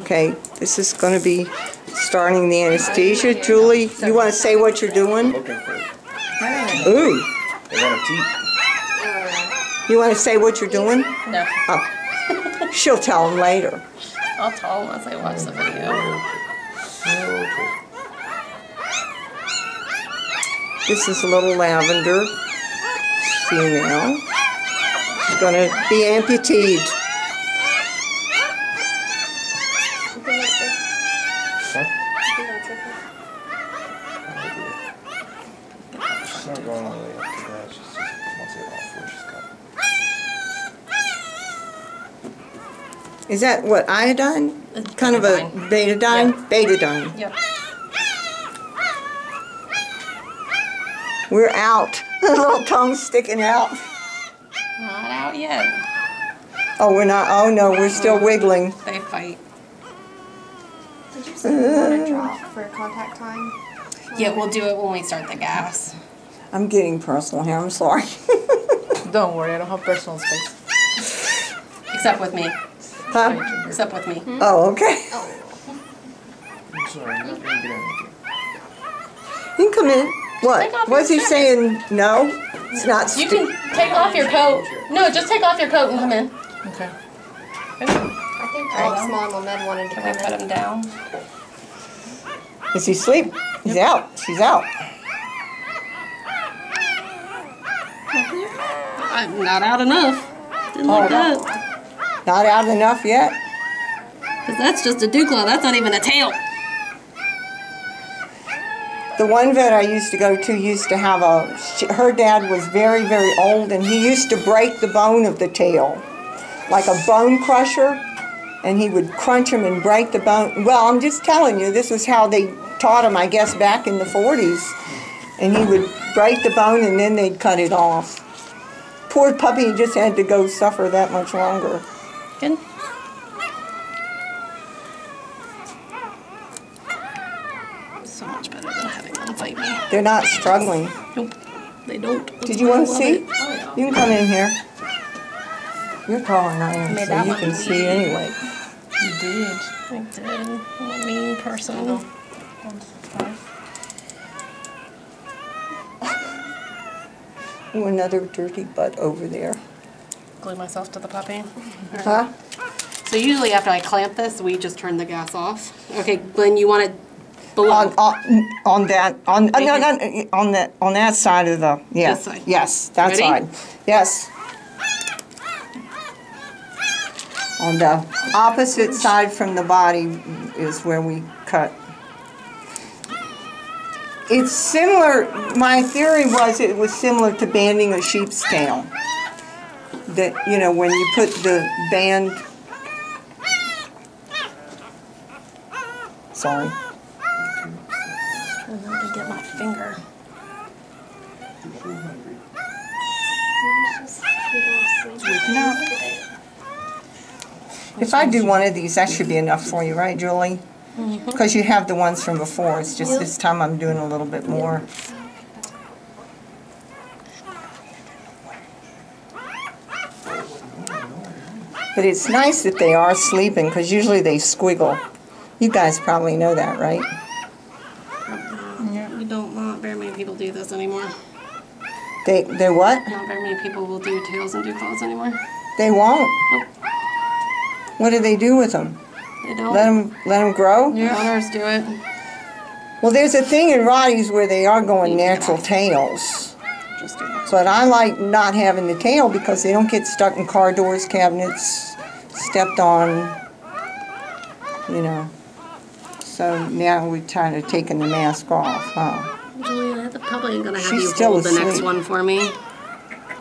Okay, this is going to be starting the anesthesia. Julie, you want to say what you're doing? Looking for. Ooh, They want teeth. you want to say what you're doing? No. Oh, she'll tell them later. I'll tell once I watch the video. This is a little lavender female. She's going to be amputated. She's not going all the way up to that. She's just once it off where she's got. Is that what, iodine? It's Kind of a betadine? Betadine. Yep. We're out. little tongue sticking out. Not out yet. Oh, we're not, oh no, we're still wiggling. They fight. Did you say want to drop for contact time? Yeah, we'll do it when we start the gas. I'm getting personal here, I'm sorry. Don't worry, I don't have personal space. Except with me. Huh? Except with me. Hmm? Oh, okay. Oh. I'm sorry, I'm not gonna get anything. You can come in. What? Take off Was he your saying no? It's not. You can take off your coat. No, just take off your coat and come in. Okay. I think Alex Mom and Med wanted to Can we put in. him down? Is he asleep? He's out. She's out. I'm not out enough. Didn't Oh. like that. Not out enough yet. Because that's just a dewclaw. That's not even a tail. The one vet I used to go to used to have a. She, her dad was very, very old, and he used to break the bone of the tail, like a bone crusher, and he would crunch him and break the bone. Well, I'm just telling you, this was how they taught him, I guess, back in the 40s. And he would break the bone, and then they'd cut it off. Poor puppy just had to go suffer that much longer. Good. So much better than having them fight me. They're not struggling. Nope. They don't. That's Did you want to oh, love see? it. You can come in here. You're taller than I am, so you can see anyway. You did. I did. I'm a mean person. Oh, another dirty butt over there. Glue myself to the puppy. Huh? So usually after I clamp this, we just turn the gas off. Okay, Glenn, you want it below? On, on, on that, on, uh, no, no, on that, on that side of the, yeah. This side. Yes, that Ready? side. Yes. On the opposite side from the body is where we cut. It's similar, my theory was it was similar to banding a sheep's tail. That, you know, when you put the band. Sorry. I'm not gonna get my finger. Waking up. If I do one of these, that should be enough for you, right, Julie? Mm-hmm. Because you have the ones from before, it's just this time I'm doing a little bit more. But it's nice that they are sleeping, because usually they squiggle. You guys probably know that, right? Yeah, We don't, not very many people do this anymore. They, they what? Not very many people will do tails and dew claws anymore. They won't. Nope. What do they do with them? They don't. Let them, let them grow? Owners do it. Well, there's a thing in Rotties where they are going natural ask. tails. Just do it. But I like not having the tail because they don't get stuck in car doors, cabinets, stepped on, you know. So now we're trying to taking the mask off, huh? Julia, I'm probably gonna have She's you still hold the next one for me.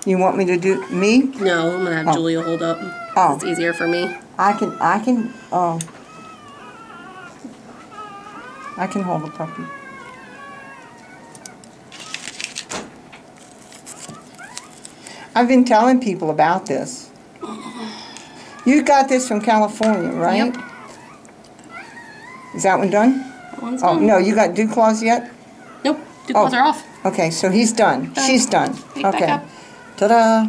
You want me to do me? No, I'm gonna have Oh. Julia hold up. Oh. It's easier for me. I can. I can. Oh. I can hold the puppy. I've been telling people about this. You got this from California, right? Yep. Is that one done? That one's Oh, done. no, you got dew claws yet? Nope. dew claws Oh. are off. Okay, so he's done. Done. She's done. Okay. Ta-da.